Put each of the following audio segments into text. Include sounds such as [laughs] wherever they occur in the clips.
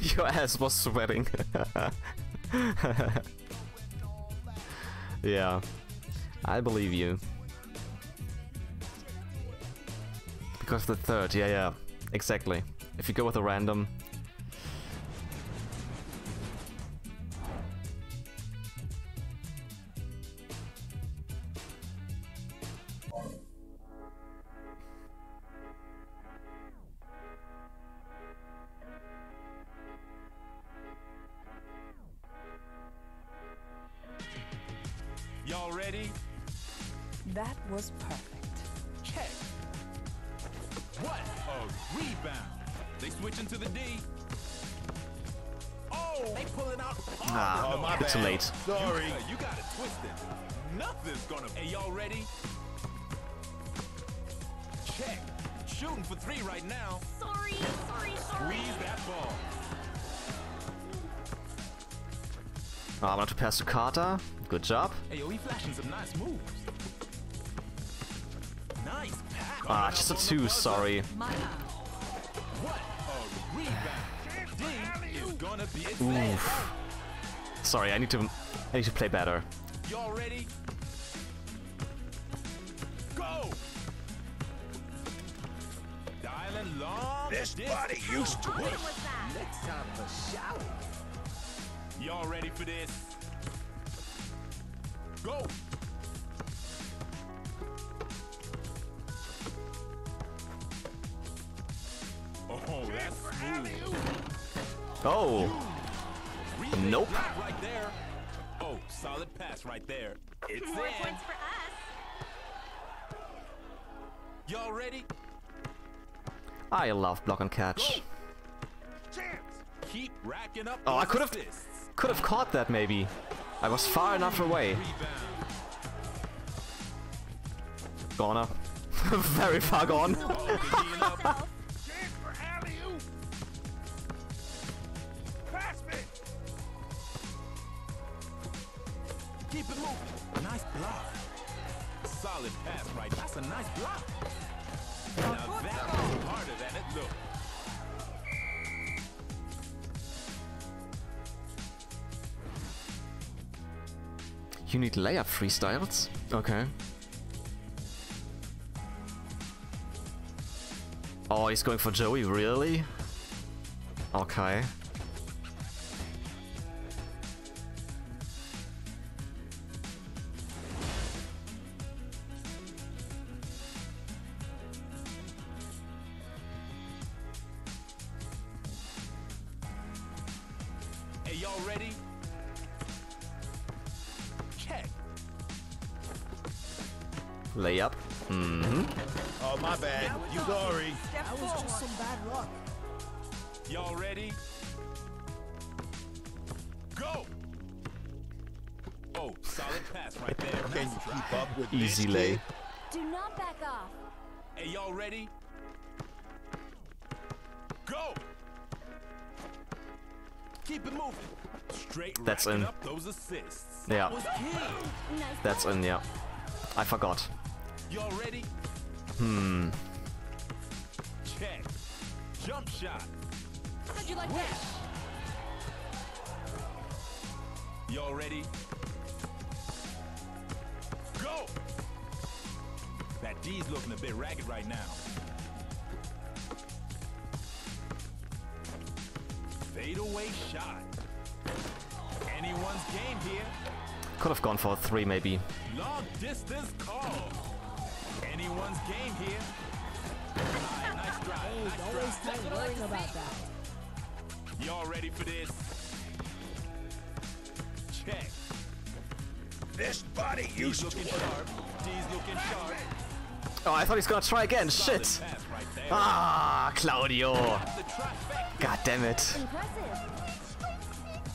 [laughs] Your ass was sweating. [laughs] yeah. I believe you. Because the third, yeah, yeah. Exactly. If you go with a random, Y'all ready? That was perfect. Check. What a rebound. They switching to the D. Oh, they pulling out. Ah, Oh, my bit too bad. late. Sorry. You, you got it twisted. Nothing's gonna. Hey, y'all ready? Check. Shooting for three right now. Sorry, sorry, sorry. Squeeze that ball. Oh, I'm going to pass to Carter. Good job. Hey, yo, he flashing some nice moves. Nice pass. Ah, just a two, sorry. What a rebound. Is gonna be. Oof. Sorry, I need to I need to play better. Y'all ready? Go! Dialing long. This body used to What it. was that? Next time for shout. Y'all ready for this? Go! Oh, that's smooth. Oh, Nope. Right there. Oh, solid pass right there. It's More in. points for us. Y'all ready? I love block and catch. Chance. Keep racking up. Oh, I could have could have caught that maybe. I was far enough away. Gonna. [laughs] Very far gone. Keep it moving. Nice block. Solid pass right. That's a nice block. Now harder than it. You need layup freestyles? Okay. Oh, he's going for Joey, really? Okay. Hey, y'all ready? Layup. Mm-hmm. Oh, my bad. You sorry. That was just some bad luck. Y'all ready? Go! Oh, solid pass right there. [laughs] Can you keep up with Easy this lay. kid? Do not back off. Hey, y'all ready? Go! Keep it moving. Straight That's in. up those assists. Yeah. That was key. Nice. That's in, yeah. I forgot. Y'all ready? Hmm. Check. Jump shot. How'd you like that? Y'all ready? Go! That D's looking a bit ragged right now. Fade away shot. Anyone's game here. Could have gone for a three, maybe. Long distance call. Anyone's game here. Alright, nice drive. Hey, nice don't drive. waste time worrying about that. Y'all ready for this? Check. This body D's used to looking it. sharp. D's looking sharp. Oh, I thought he's gonna try again. Solid Shit. right. Ah, Claudio. God damn it. Impressive.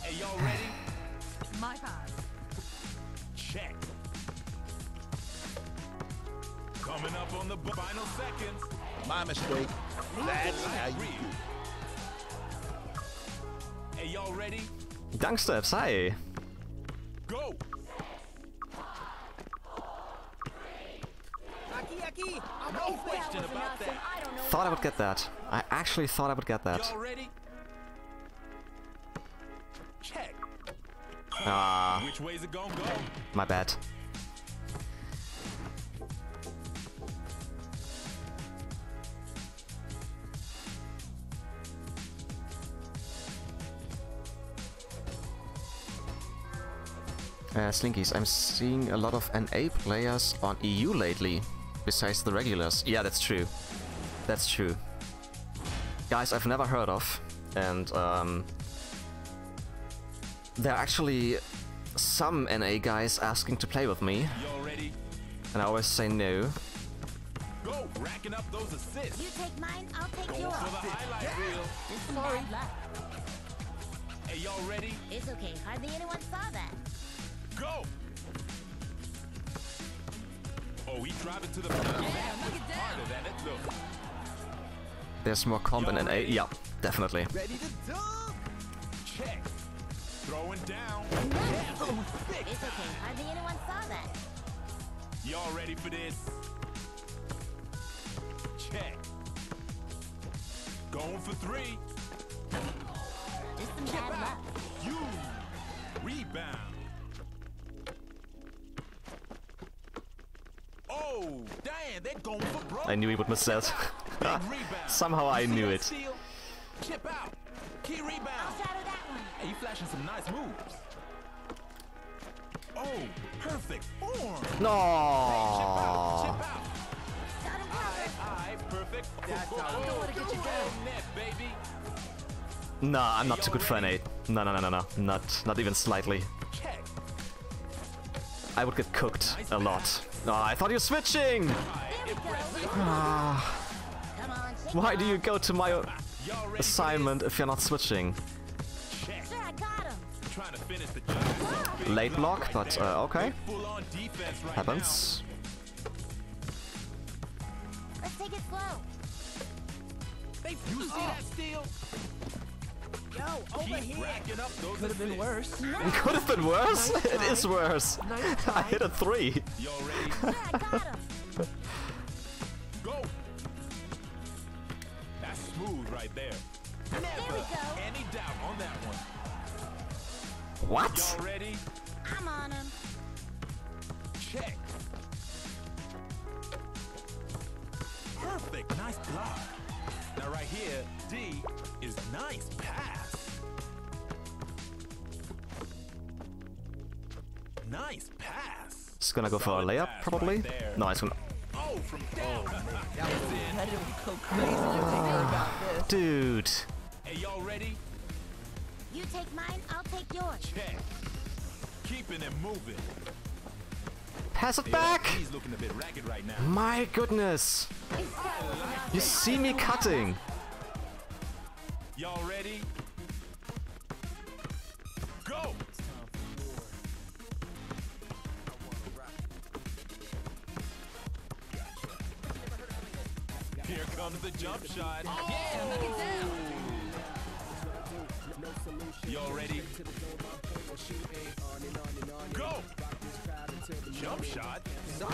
Hey, y'all ready? My pass. Check. Coming up on the final seconds. My mistake. That's how you do. Hey, y'all ready? Gangsters, hi. Go! Aki, Aki, I'm No question about that. I don't know Thought I would get that. I actually thought I would get that. Y'all ready? Ah, Which way's it gonna go? my bad. Uh, Slinkies, I'm seeing a lot of NA players on EU lately, besides the regulars. Yeah, that's true. That's true. Guys I've never heard of, and um, there are actually some NA guys asking to play with me, ready? and I always say no. Go! Racking up those assists. You take mine, I'll take Going yours. for the highlight reel. This is bad luck. Hey, y'all ready? It's okay. Hardly anyone saw that. Go! Oh, he driving to the front. Yeah, look at that. Harder than it looks. There's more comp in NA. Yeah, definitely. Ready to dunk? Check. Throwing down. Oh, It's okay. Hardly anyone saw that. Y'all ready for this? Check. Going for three. Just some bad luck. You. Rebound. Oh, damn, they're going for broke. I knew he would miss that. [laughs] Somehow I knew it. steal? Chip out. Key I'll rebound. Shadow. Hey, you flashing some nice moves. Oh, perfect form. Chip No. out. Chip out. Got him covered. Alright, perfect. That's how I'm gonna get you down. Net, baby. Nah, I'm not too good for NA. No, no, no, no, no. Not, not even slightly. Check. I would get cooked a lot. No, ah, I thought you were switching! There we go. Ah. Come on, shake Why do you go to my Y'all ready for assignment if you're not switching? Late block, but, uh, okay. Defense Happens. Let's take it slow. now. You see that steal? Yo, over Keep here. racking up those Could have [laughs] been worse. Could have been worse. It is worse. Nice [laughs] I hit a three. Y'all ready? Sure, I got him. [laughs] Go. That's smooth right there. There Never we go. any doubt on that one. What? Y'all ready? I'm on him. Check. Perfect. Nice block. Now right here, D is nice pass. Nice pass. It's gonna go for a layup, probably. right there. No, it's gonna. Oh, from down. Oh, that was Had him go crazy thinking about this. Dude. hey, y'all ready? You take mine, I'll take yours. Check. Keeping it moving. Pass it Yeah, back! D's looking a bit ragged right now. My goodness. You see me cutting. Y'all ready? Go! Here comes the jump shot. Yeah, look at that. Y'all ready? Go! Jump shot. Could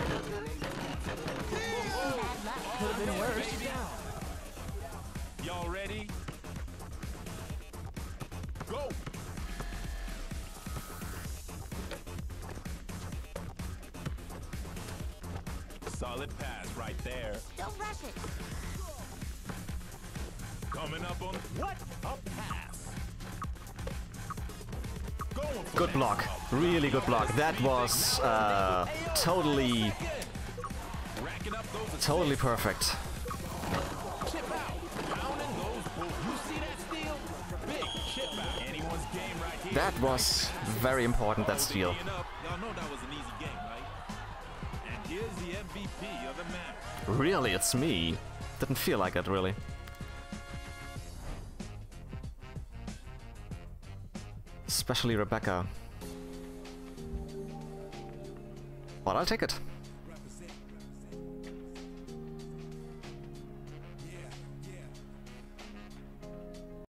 have been worse. Y'all ready? Go! Solid pass right there. Don't rush it. Coming up on what? A pass. Good block. Really good block. That was uh, totally, totally perfect. that was very important, that steal. Really, it's me. Didn't feel like it, really. Especially Rebecca. But I'll take it.